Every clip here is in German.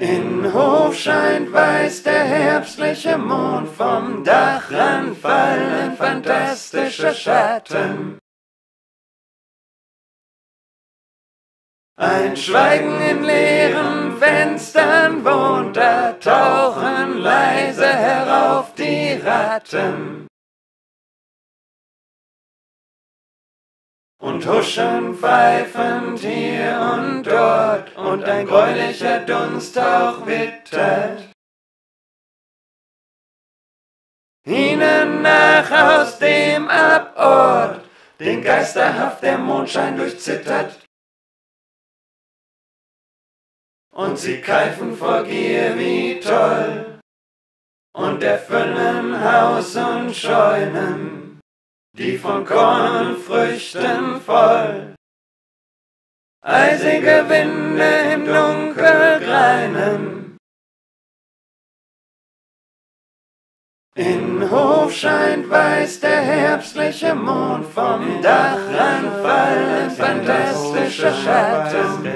In Hof scheint weiß der herbstliche Mond, vom Dachrand fallen fantastische Schatten. Ein Schweigen in leeren Fenstern wohnt, da tauchen leise herauf die Ratten. Und huschen pfeifend hier und dort, und ein gräulicher Dunsthauch wittert. Ihnen nach aus dem Abort, den geisterhaft der Mondschein durchzittert. Und sie keifen vor Gier wie toll und erfüllen Haus und Scheunen die von Korn und Früchten voll. Eisige Winde im Dunkel greinen. In Hof scheint weiß der herbstliche Mond, vom Dachrand fallen fantastische Schatten.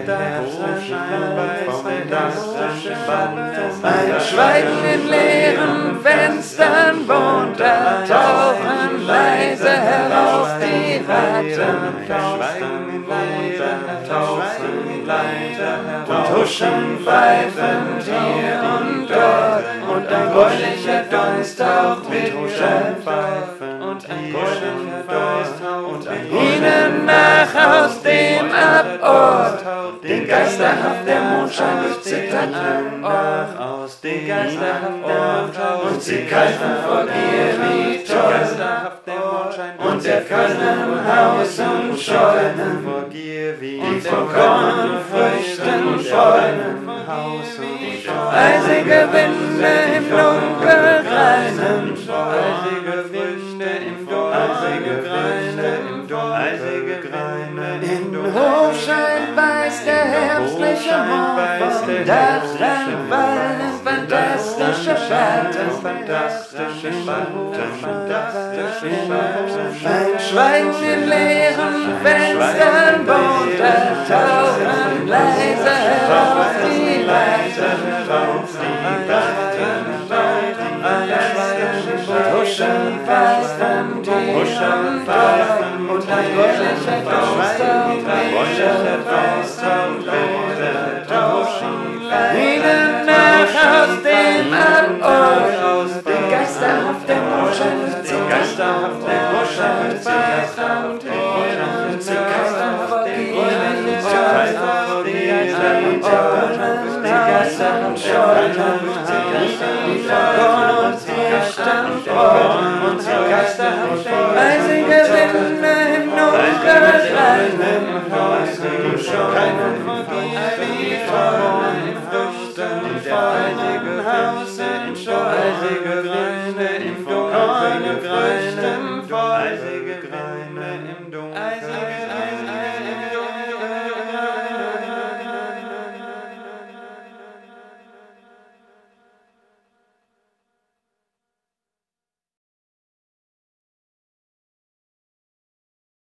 Ein Schweigen in leeren Fenstern wohnt, da tauchen leise herauf die Ratten. Huschen pfeifend hier und dort. Und ein goldiger Dunst taucht mit Huschen Den geisterhaft der Mondschein durchzittert ach, aus dem Geisterhaft und sie keifen vor Gier wie toll und der können Haus und Scheunen die von Korn und Früchten scheunen eisige Winde im Dunkel fantastische Schatten fantastische Schatten fantastische Schatten ein Schweigen in leeren Fenstern wohnt tauchen leise herauf die Leiter herauf die Leiter Huschen, die Huschen, Pfeifen und ein göttlicher Schweigen, göttlicher Faust Früchten, in feilige Hause, in scheuige Grüne, im Dunkeln deine Freunden vor.